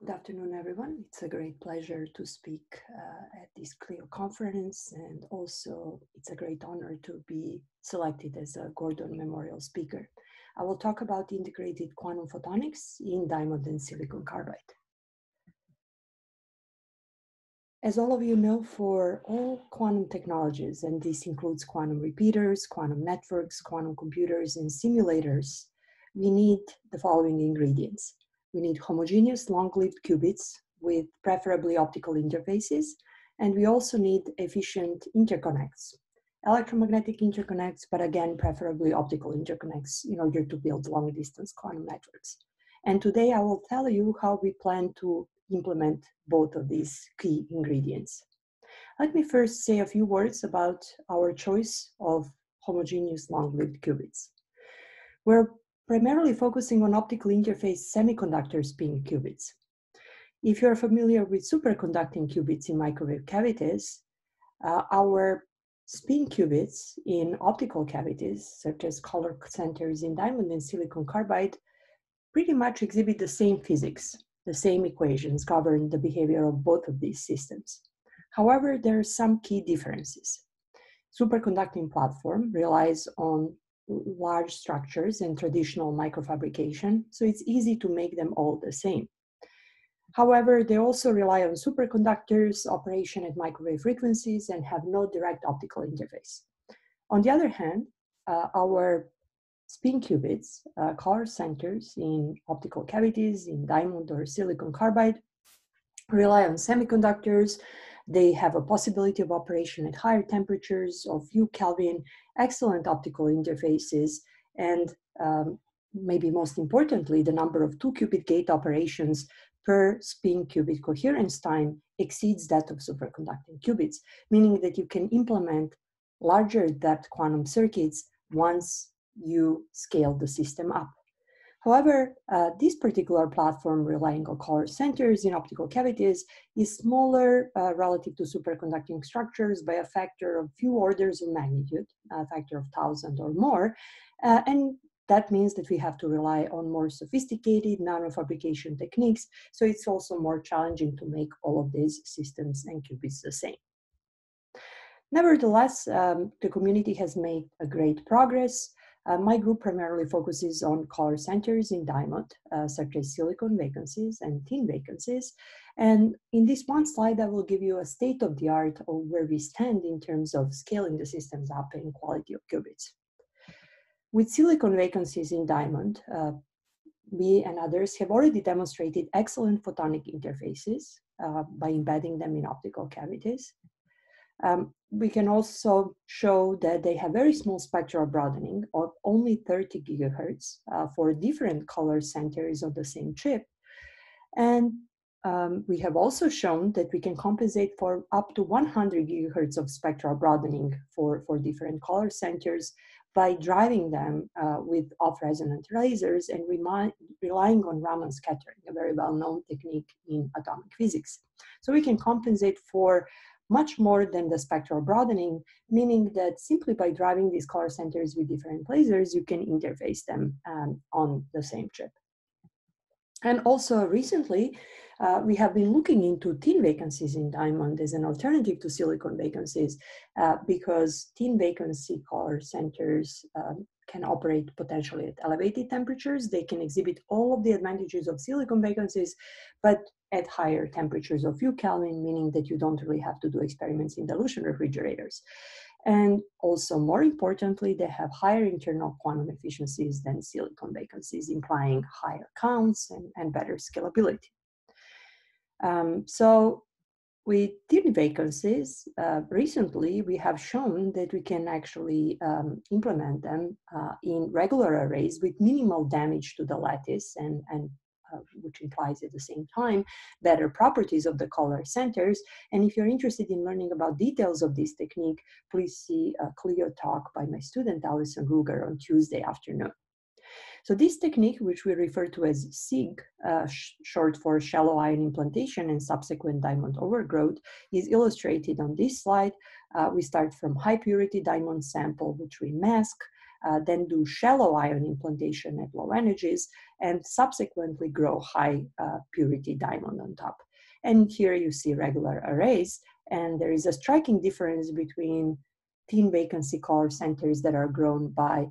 Good afternoon, everyone. It's a great pleasure to speak uh, at this CLEO conference, and also it's a great honor to be selected as a Gordon Memorial Speaker. I will talk about integrated quantum photonics in diamond and silicon carbide. As all of you know, for all quantum technologies, and this includes quantum repeaters, quantum networks, quantum computers, and simulators, we need the following ingredients we need homogeneous long-lived qubits with preferably optical interfaces, and we also need efficient interconnects, electromagnetic interconnects, but again, preferably optical interconnects in order to build long-distance quantum networks. And today I will tell you how we plan to implement both of these key ingredients. Let me first say a few words about our choice of homogeneous long-lived qubits. We're primarily focusing on optical interface semiconductor spin qubits. If you're familiar with superconducting qubits in microwave cavities, uh, our spin qubits in optical cavities, such as color centers in diamond and silicon carbide, pretty much exhibit the same physics, the same equations govern the behavior of both of these systems. However, there are some key differences. Superconducting platform relies on large structures and traditional microfabrication, so it's easy to make them all the same. However, they also rely on superconductors, operation at microwave frequencies, and have no direct optical interface. On the other hand, uh, our spin qubits, uh, color centers in optical cavities, in diamond or silicon carbide, rely on semiconductors they have a possibility of operation at higher temperatures of few Kelvin, excellent optical interfaces, and um, maybe most importantly, the number of two qubit gate operations per spin qubit coherence time exceeds that of superconducting qubits, meaning that you can implement larger depth quantum circuits once you scale the system up. However, uh, this particular platform relying on color centers in optical cavities is smaller uh, relative to superconducting structures by a factor of few orders of magnitude, a factor of thousand or more. Uh, and that means that we have to rely on more sophisticated nanofabrication techniques. So it's also more challenging to make all of these systems and qubits the same. Nevertheless, um, the community has made a great progress. Uh, my group primarily focuses on color centers in diamond, uh, such as silicon vacancies and tin vacancies. And in this one slide, I will give you a state of the art of where we stand in terms of scaling the systems up in quality of qubits. With silicon vacancies in diamond, uh, we and others have already demonstrated excellent photonic interfaces uh, by embedding them in optical cavities. Um, we can also show that they have very small spectral broadening of only 30 gigahertz uh, for different color centers of the same chip. And um, we have also shown that we can compensate for up to 100 gigahertz of spectral broadening for, for different color centers by driving them uh, with off-resonant lasers and relying on Raman scattering, a very well-known technique in atomic physics. So we can compensate for much more than the spectral broadening, meaning that simply by driving these color centers with different lasers, you can interface them um, on the same chip. And also recently, uh, we have been looking into tin vacancies in diamond as an alternative to silicon vacancies uh, because tin vacancy color centers um, can operate potentially at elevated temperatures. They can exhibit all of the advantages of silicon vacancies, but at higher temperatures of few Kelvin, meaning that you don't really have to do experiments in dilution refrigerators. And also, more importantly, they have higher internal quantum efficiencies than silicon vacancies, implying higher counts and, and better scalability. Um, so with tin vacancies, uh, recently we have shown that we can actually um, implement them uh, in regular arrays with minimal damage to the lattice and, and which implies at the same time better properties of the color centers. And if you're interested in learning about details of this technique, please see a CLEO talk by my student Alison Rugar on Tuesday afternoon. So this technique, which we refer to as SIG, uh, sh short for shallow ion implantation and subsequent diamond overgrowth, is illustrated on this slide. Uh, we start from high purity diamond sample, which we mask. Uh, then do shallow ion implantation at low energies, and subsequently grow high uh, purity diamond on top. And here you see regular arrays, and there is a striking difference between tin vacancy color centers that are grown by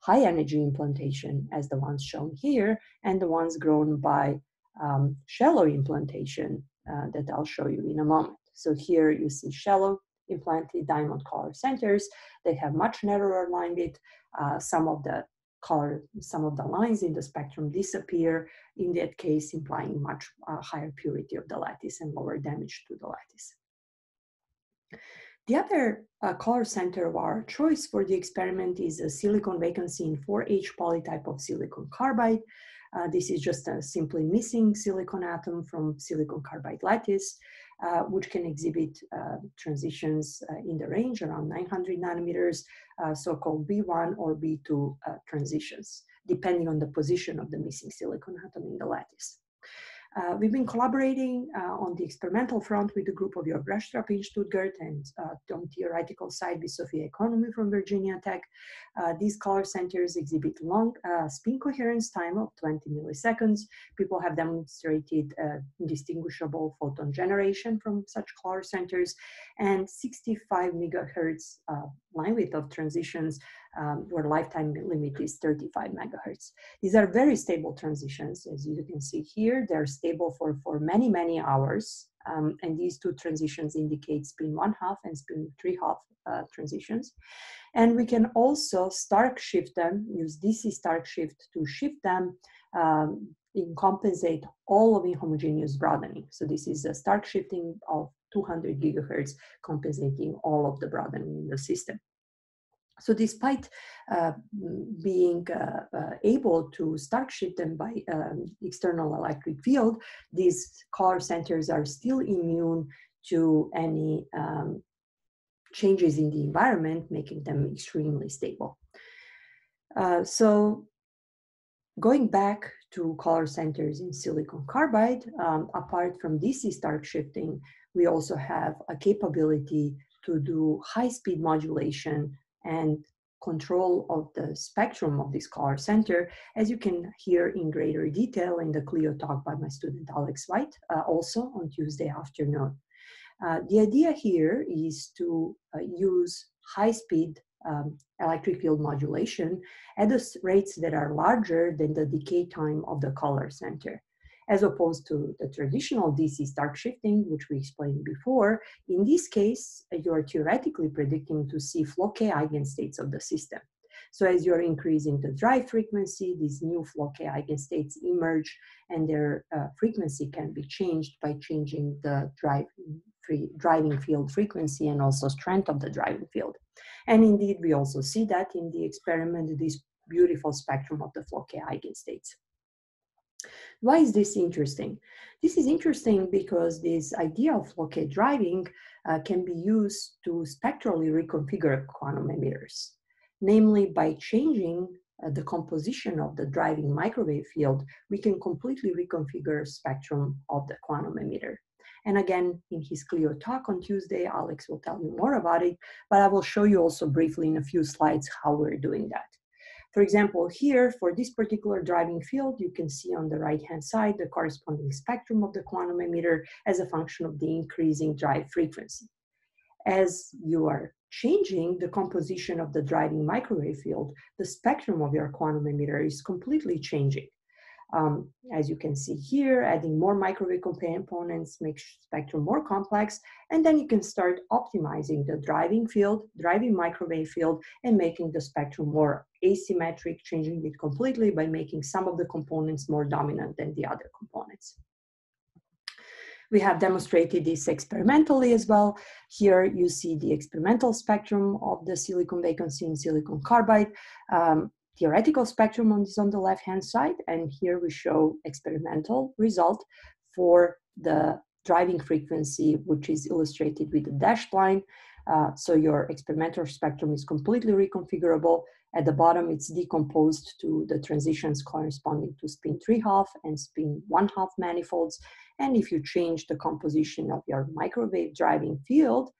high energy implantation, as the ones shown here, and the ones grown by um, shallow implantation uh, that I'll show you in a moment. So here you see shallow implanted diamond color centers. They have much narrower line width. Uh, some of the color, some of the lines in the spectrum disappear, in that case implying much uh, higher purity of the lattice and lower damage to the lattice. The other uh, color center of our choice for the experiment is a silicon vacancy in 4H polytype of silicon carbide. Uh, this is just a simply missing silicon atom from silicon carbide lattice, uh, which can exhibit uh, transitions uh, in the range around 900 nanometers, uh, so-called V1 or V2 transitions, depending on the position of the missing silicon atom in the lattice. Uh, we've been collaborating uh, on the experimental front with the group of Jörg Wrachtrup in Stuttgart and uh, on theoretical side with Sophia Economou from Virginia Tech. Uh, these color centers exhibit long uh, spin coherence time of 20 milliseconds. People have demonstrated uh, indistinguishable photon generation from such color centers and 65 megahertz line width of transitions um, where lifetime limit is 35 megahertz. These are very stable transitions. As you can see here, they're stable for, for many, many hours. Um, and these two transitions indicate spin one half and spin three half uh, transitions. And we can also Stark shift them, use DC Stark shift to shift them um, in compensate all of inhomogeneous broadening. So this is a Stark shifting of 200 gigahertz compensating all of the broadening in the system. So despite uh, being uh, uh, able to Stark shift them by um, external electric field, these color centers are still immune to any um, changes in the environment, making them extremely stable. Uh, so going back to color centers in silicon carbide, um, apart from DC Stark shifting, we also have a capability to do high-speed modulation and control of the spectrum of this color center, as you can hear in greater detail in the CLEO talk by my student Alex White, uh, also on Tuesday afternoon. Uh, the idea here is to uh, use high-speed um, electric field modulation at rates that are larger than the decay time of the color center as opposed to the traditional DC Stark shifting, which we explained before. In this case, you are theoretically predicting to see K eigenstates of the system. So as you're increasing the drive frequency, these new K eigenstates emerge and their uh, frequency can be changed by changing the drive free, driving field frequency and also strength of the driving field. And indeed, we also see that in the experiment, this beautiful spectrum of the K eigenstates. Why is this interesting? This is interesting because this idea of Floquet driving uh, can be used to spectrally reconfigure quantum emitters. Namely, by changing uh, the composition of the driving microwave field, we can completely reconfigure spectrum of the quantum emitter. And again, in his CLEO talk on Tuesday, Alex will tell you more about it, but I will show you also briefly in a few slides how we're doing that. For example, here for this particular driving field, you can see on the right-hand side the corresponding spectrum of the quantum emitter as a function of the increasing drive frequency. As you are changing the composition of the driving microwave field, the spectrum of your quantum emitter is completely changing. Um, as you can see here, adding more microwave components makes spectrum more complex, and then you can start optimizing the driving field, driving microwave field, and making the spectrum more asymmetric, changing it completely by making some of the components more dominant than the other components. We have demonstrated this experimentally as well. Here you see the experimental spectrum of the silicon vacancy in silicon carbide. Um, theoretical spectrum on, is on the left-hand side, and here we show experimental result for the driving frequency, which is illustrated with the dashed line. Uh, so your experimental spectrum is completely reconfigurable. At the bottom, it's decomposed to the transitions corresponding to spin 3 half and spin 1 half manifolds. And if you change the composition of your microwave driving field,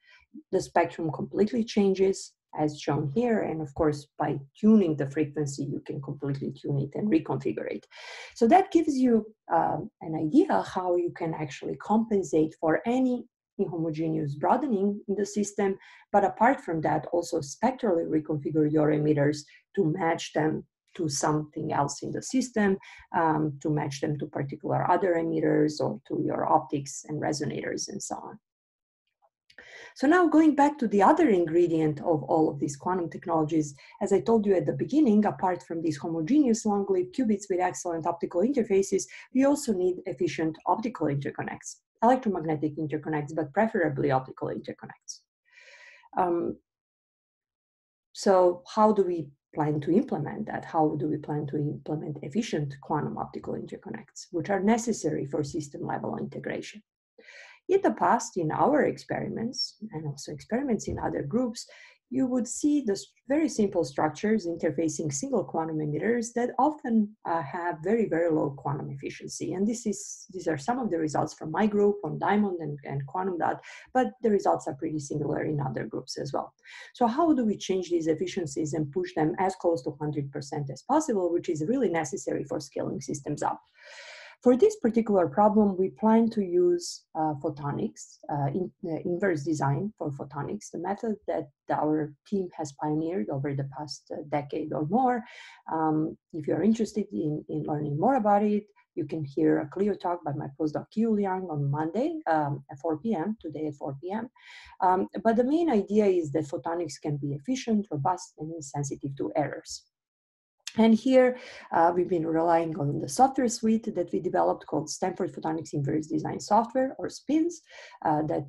the spectrum completely changes as shown here. And of course, by tuning the frequency, you can completely tune it and reconfigure it. So that gives you um, an idea how you can actually compensate for any inhomogeneous broadening in the system. But apart from that, also spectrally reconfigure your emitters to match them to something else in the system, um, to match them to particular other emitters or to your optics and resonators and so on. So now going back to the other ingredient of all of these quantum technologies, as I told you at the beginning, apart from these homogeneous long-lived qubits with excellent optical interfaces, we also need efficient optical interconnects, electromagnetic interconnects, but preferably optical interconnects. Um, so how do we plan to implement that? How do we plan to implement efficient quantum optical interconnects, which are necessary for system level integration? In the past, in our experiments, and also experiments in other groups, you would see the very simple structures interfacing single quantum emitters that often uh, have very, very low quantum efficiency. And this is, these are some of the results from my group on Diamond and, and Quantum Dot, but the results are pretty similar in other groups as well. So how do we change these efficiencies and push them as close to 100% as possible, which is really necessary for scaling systems up? For this particular problem, we plan to use uh, photonics, uh, in, uh, inverse design for photonics, the method that our team has pioneered over the past uh, decade or more. Um, if you're interested in, in learning more about it, you can hear a CLEO talk by my postdoc Qiu Liang on Monday um, at 4 p.m., today at 4 p.m. Um, but the main idea is that photonics can be efficient, robust, and insensitive to errors. And here uh, we've been relying on the software suite that we developed called Stanford Photonics Inverse Design Software or SPINS uh, that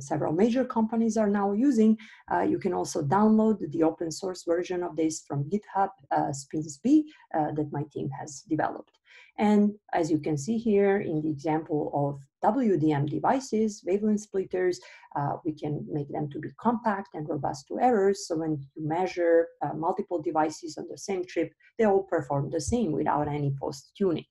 several major companies are now using. Uh, you can also download the open source version of this from GitHub uh, SPINS-B uh, that my team has developed. And as you can see here in the example of WDM devices, wavelength splitters, uh, we can make them to be compact and robust to errors. So when you measure uh, multiple devices on the same chip, they all perform the same without any post-tuning.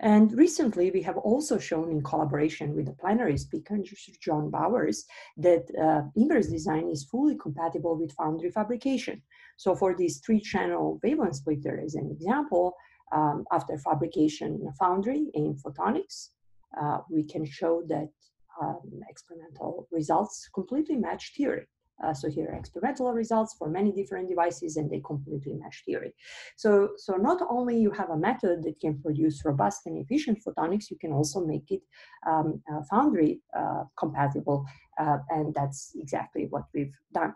And recently, we have also shown in collaboration with the plenary speaker, John Bowers, that uh, inverse design is fully compatible with foundry fabrication. So for this three-channel wavelength splitter as an example, um, after fabrication in a foundry in photonics, uh, we can show that um, experimental results completely match theory. Uh, so here are experimental results for many different devices and they completely match theory. So, so not only you have a method that can produce robust and efficient photonics, you can also make it um, uh, foundry uh, compatible uh, and that's exactly what we've done.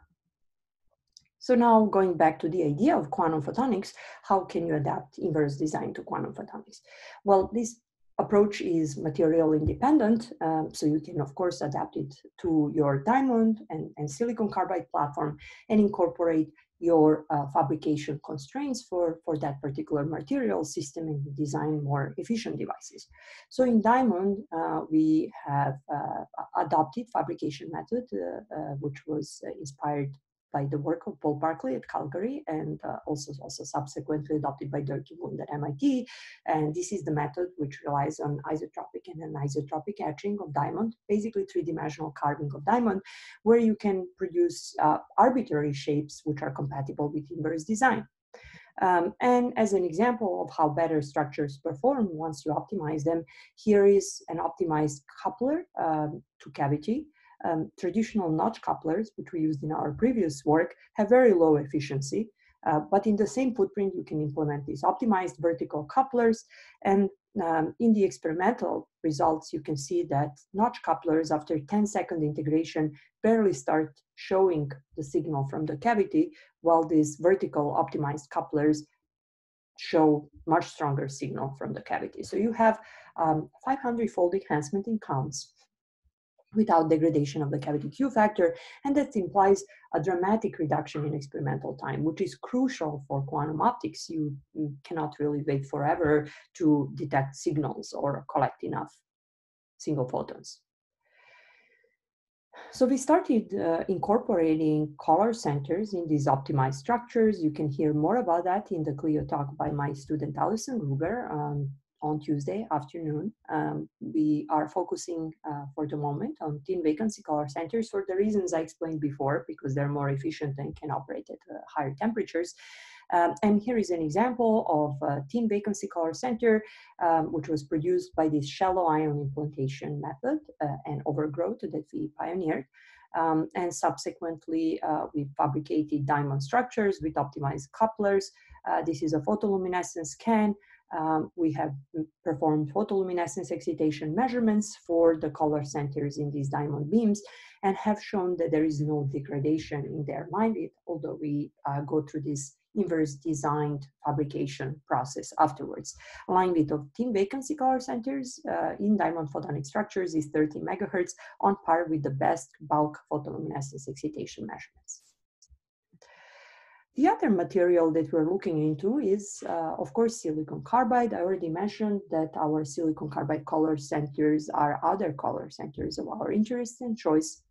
So now going back to the idea of quantum photonics, how can you adapt inverse design to quantum photonics? Well, this approach is material independent, um, so you can of course adapt it to your diamond and, and silicon carbide platform and incorporate your uh, fabrication constraints for, for that particular material system and design more efficient devices. So in Diamond, uh, we have uh, adopted fabrication method, uh, uh, which was inspired by the work of Paul Barclay at Calgary and uh, also, also subsequently adopted by Dirk Englund at MIT. And this is the method which relies on isotropic and anisotropic etching of diamond, basically three-dimensional carving of diamond, where you can produce uh, arbitrary shapes which are compatible with inverse design. Um, and as an example of how better structures perform once you optimize them, here is an optimized coupler um, to cavity um, traditional notch couplers, which we used in our previous work, have very low efficiency. Uh, but in the same footprint, you can implement these optimized vertical couplers. And um, in the experimental results, you can see that notch couplers, after 10 second integration, barely start showing the signal from the cavity, while these vertical optimized couplers show much stronger signal from the cavity. So you have um, 500 fold enhancement in counts without degradation of the cavity Q factor, and that implies a dramatic reduction in experimental time, which is crucial for quantum optics. You, you cannot really wait forever to detect signals or collect enough single photons. So we started uh, incorporating color centers in these optimized structures. You can hear more about that in the CLEO talk by my student Alison Rugar. Um, on Tuesday afternoon. Um, we are focusing uh, for the moment on tin vacancy color centers for the reasons I explained before, because they're more efficient and can operate at uh, higher temperatures. Um, and here is an example of a tin vacancy color center, um, which was produced by this shallow ion implantation method uh, and overgrowth that we pioneered. Um, and subsequently, uh, we fabricated diamond structures with optimized couplers. Uh, this is a photoluminescence scan um, we have performed photoluminescence excitation measurements for the color centers in these diamond beams and have shown that there is no degradation in their width, although we uh, go through this inverse designed fabrication process afterwards. Line width of tin vacancy color centers uh, in diamond photonic structures is 30 megahertz on par with the best bulk photoluminescence excitation measurements. The other material that we're looking into is, uh, of course, silicon carbide. I already mentioned that our silicon carbide color centers are other color centers of our interest and choice.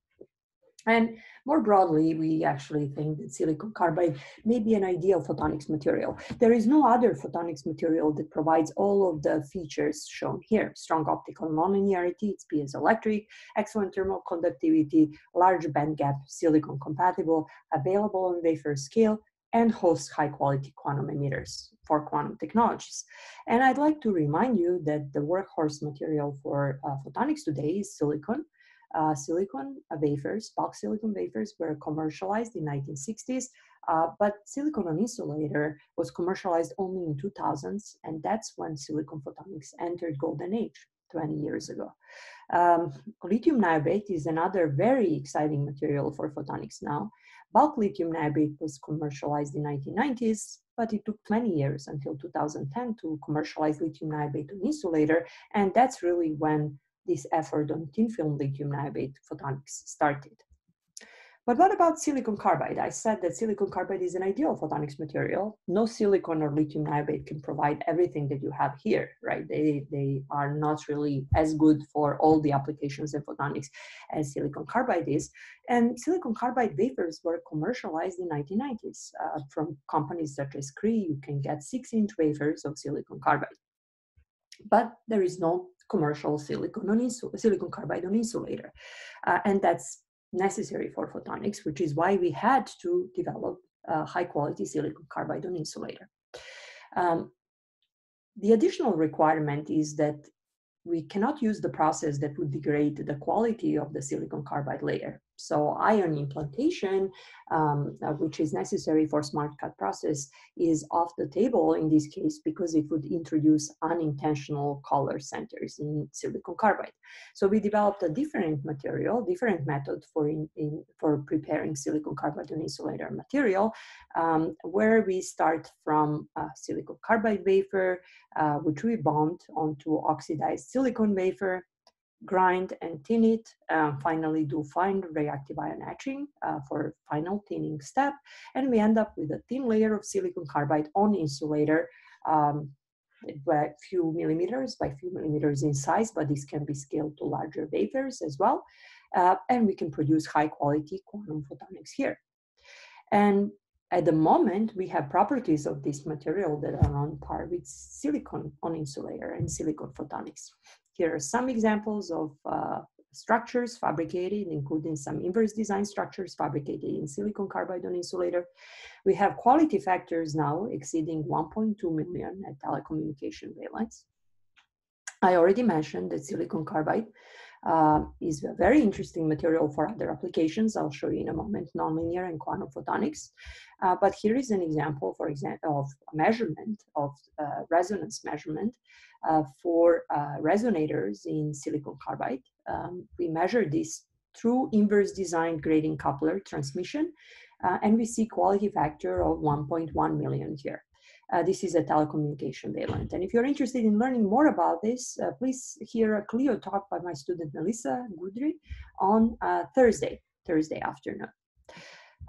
And more broadly, we actually think that silicon carbide may be an ideal photonics material. There is no other photonics material that provides all of the features shown here. Strong optical nonlinearity, it's piezoelectric, excellent thermal conductivity, large band gap, silicon compatible, available on wafer scale, and host high quality quantum emitters for quantum technologies. And I'd like to remind you that the workhorse material for uh, photonics today is silicon. Uh, silicon wafers, bulk silicon wafers were commercialized in 1960s, uh, but silicon on insulator was commercialized only in 2000s, and that's when silicon photonics entered golden age 20 years ago. Um, lithium niobate is another very exciting material for photonics now, Bulk lithium niobate was commercialized in 1990s, but it took 20 years until 2010 to commercialize lithium niobate on insulator, and that's really when this effort on thin film lithium niobate photonics started. But what about silicon carbide? I said that silicon carbide is an ideal photonics material. No silicon or lithium niobate can provide everything that you have here, right? They, they are not really as good for all the applications in photonics as silicon carbide is. And silicon carbide wafers were commercialized in 1990s uh, from companies such as Cree. You can get six inch wafers of silicon carbide. But there is no commercial silicon, on silicon carbide on insulator. Uh, and that's necessary for photonics, which is why we had to develop a high quality silicon carbide on insulator. Um, the additional requirement is that we cannot use the process that would degrade the quality of the silicon carbide layer. So ion implantation, um, uh, which is necessary for smart cut process, is off the table in this case because it would introduce unintentional color centers in silicon carbide. So we developed a different material, different method for in, in for preparing silicon carbide on insulator material, um, where we start from a silicon carbide wafer, uh, which we bond onto oxidized silicon wafer grind and thin it, um, finally do fine reactive ion etching uh, for final thinning step, and we end up with a thin layer of silicon carbide on insulator um, by few millimeters by few millimeters in size, but this can be scaled to larger wafers as well. Uh, and we can produce high quality quantum photonics here. And at the moment, we have properties of this material that are on par with silicon on insulator and silicon photonics. Here are some examples of uh, structures fabricated, including some inverse design structures fabricated in silicon carbide on insulator. We have quality factors now exceeding 1.2 million at telecommunication wavelengths. I already mentioned that silicon carbide uh, is a very interesting material for other applications. I'll show you in a moment, nonlinear and quantum photonics. Uh, but here is an example, for example, of measurement of uh, resonance measurement uh, for uh, resonators in silicon carbide. Um, we measure this through inverse design grating coupler transmission, uh, and we see quality factor of 1.1 million here. Uh, this is a telecommunication wavelength. And if you're interested in learning more about this, uh, please hear a CLEO talk by my student Melissa Guidry on uh, Thursday, Thursday afternoon.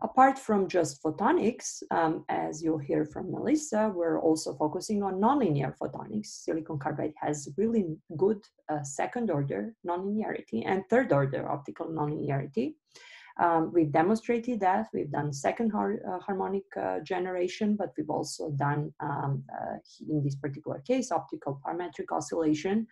Apart from just photonics, um, as you'll hear from Melissa, we're also focusing on nonlinear photonics. Silicon carbide has really good uh, second order nonlinearity and third order optical nonlinearity. Um, we've demonstrated that. We've done second har uh, harmonic uh, generation, but we've also done, um, uh, in this particular case, optical parametric oscillation.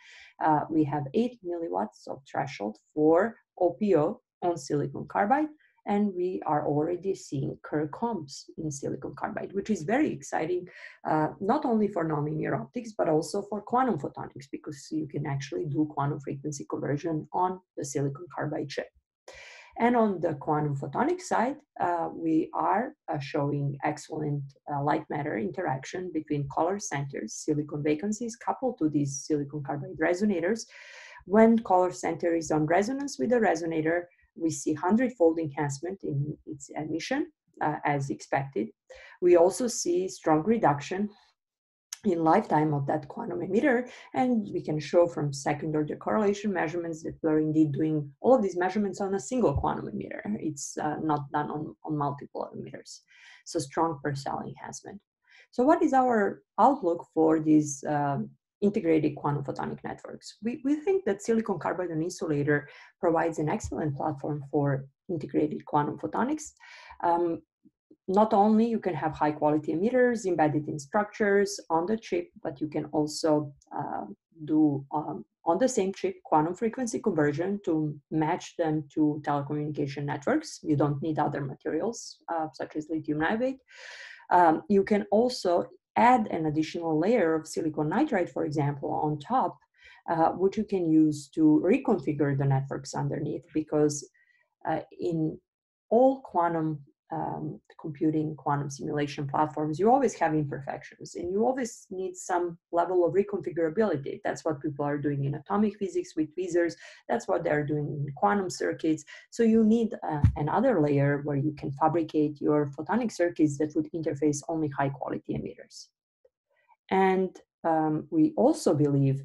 Uh, we have 8 milliwatts of threshold for OPO on silicon carbide and we are already seeing Kerr combs in silicon carbide, which is very exciting, uh, not only for nonlinear optics, but also for quantum photonics, because you can actually do quantum frequency conversion on the silicon carbide chip. And on the quantum photonic side, uh, we are uh, showing excellent uh, light matter interaction between color centers, silicon vacancies coupled to these silicon carbide resonators. When color center is on resonance with the resonator, we see 100-fold enhancement in its emission uh, as expected. We also see strong reduction in lifetime of that quantum emitter. And we can show from second order correlation measurements that we're indeed doing all of these measurements on a single quantum emitter. It's uh, not done on, on multiple emitters. So strong Purcell enhancement. So what is our outlook for these um, integrated quantum photonic networks. We, we think that silicon carbide on insulator provides an excellent platform for integrated quantum photonics. Um, not only you can have high quality emitters embedded in structures on the chip, but you can also uh, do um, on the same chip quantum frequency conversion to match them to telecommunication networks. You don't need other materials uh, such as lithium niobate. Um, you can also add an additional layer of silicon nitride, for example, on top, uh, which you can use to reconfigure the networks underneath because uh, in all quantum um, computing quantum simulation platforms, you always have imperfections and you always need some level of reconfigurability. That's what people are doing in atomic physics with tweezers. That's what they're doing in quantum circuits. So you need uh, another layer where you can fabricate your photonic circuits that would interface only high quality emitters. And um, we also believe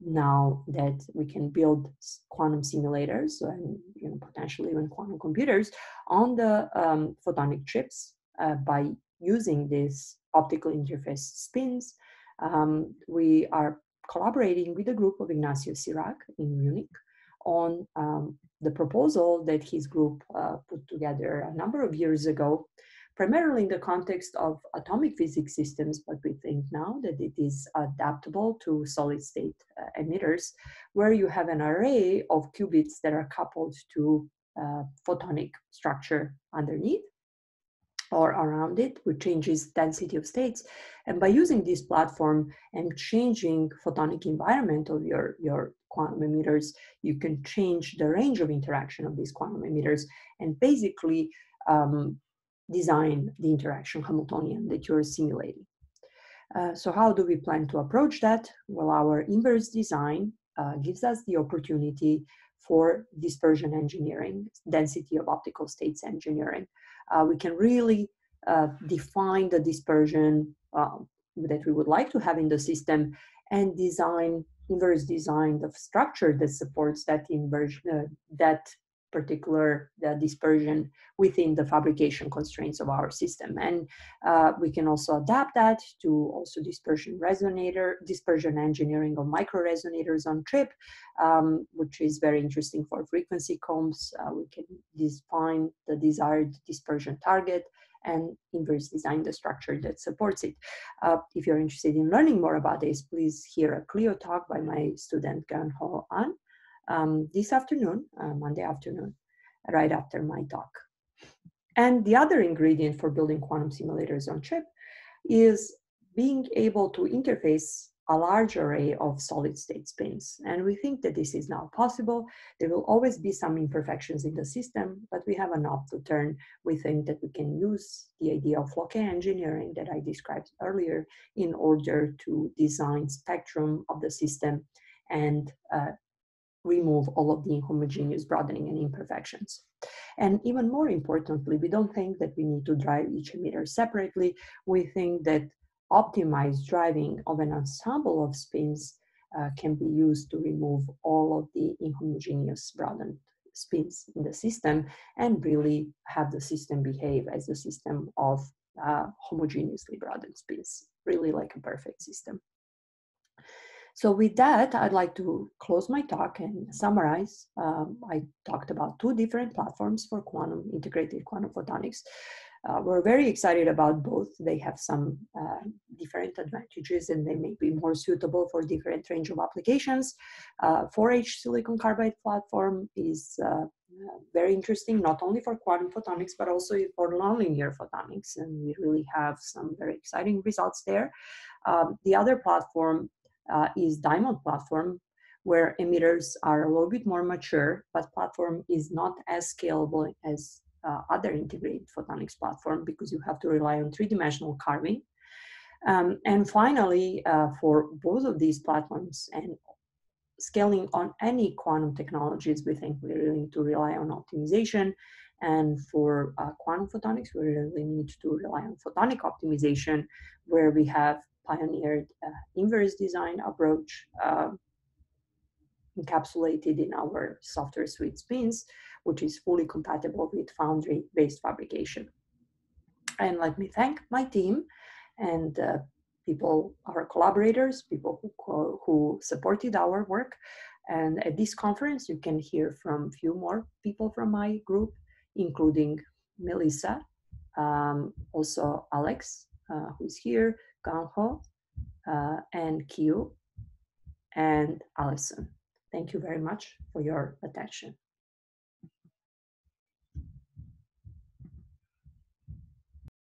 now that we can build quantum simulators and you know, potentially even quantum computers on the um, photonic chips uh, by using these optical interface spins. Um, we are collaborating with a group of Ignacio Cirac in Munich on um, the proposal that his group uh, put together a number of years ago primarily in the context of atomic physics systems, but we think now that it is adaptable to solid state uh, emitters, where you have an array of qubits that are coupled to uh, photonic structure underneath or around it, which changes density of states. And by using this platform and changing photonic environment of your, your quantum emitters, you can change the range of interaction of these quantum emitters and basically um, design the interaction Hamiltonian that you're simulating. Uh, so how do we plan to approach that? Well, our inverse design uh, gives us the opportunity for dispersion engineering, density of optical states engineering. Uh, we can really uh, define the dispersion um, that we would like to have in the system and design inverse design the structure that supports that inversion, uh, that particular the dispersion within the fabrication constraints of our system. And uh, we can also adapt that to also dispersion resonator, dispersion engineering of micro resonators on chip, um, which is very interesting for frequency combs. Uh, we can define the desired dispersion target and inverse design the structure that supports it. Uh, if you're interested in learning more about this, please hear a CLEO talk by my student Geun Ho Ahn um, this afternoon, uh, Monday afternoon, right after my talk. And the other ingredient for building quantum simulators on chip is being able to interface a large array of solid state spins. And we think that this is now possible. There will always be some imperfections in the system, but we have enough to turn. We think that we can use the idea of Floquet engineering that I described earlier in order to design spectrum of the system and uh, remove all of the inhomogeneous broadening and imperfections. And even more importantly, we don't think that we need to drive each emitter separately. We think that optimized driving of an ensemble of spins uh, can be used to remove all of the inhomogeneous broadened spins in the system and really have the system behave as a system of uh, homogeneously broadened spins, really like a perfect system. So with that, I'd like to close my talk and summarize. Um, I talked about two different platforms for quantum integrated quantum photonics. Uh, we're very excited about both. They have some uh, different advantages and they may be more suitable for different range of applications. Uh, 4H silicon carbide platform is uh, very interesting, not only for quantum photonics, but also for nonlinear photonics. And we really have some very exciting results there. Um, the other platform uh, is Diamond platform, where emitters are a little bit more mature, but platform is not as scalable as uh, other integrated photonics platform because you have to rely on three-dimensional carving. Um, and finally, uh, for both of these platforms and scaling on any quantum technologies, we think we really need to rely on optimization. And for uh, quantum photonics, we really need to rely on photonic optimization, where we have pioneered uh, inverse design approach uh, encapsulated in our software suite spins, which is fully compatible with foundry-based fabrication. And let me thank my team and uh, people, our collaborators, people who, who supported our work. And at this conference, you can hear from a few more people from my group, including Melissa, um, also Alex, uh, who's here, Ganho, uh, and Kyu, and Allison. Thank you very much for your attention.